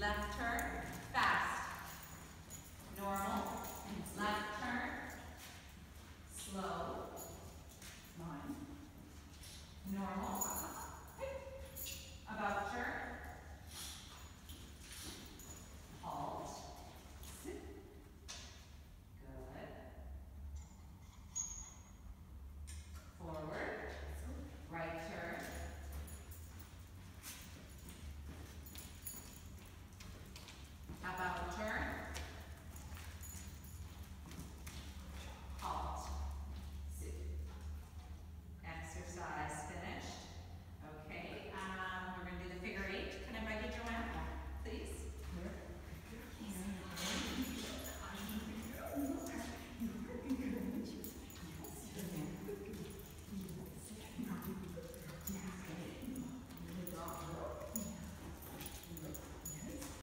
Left turn.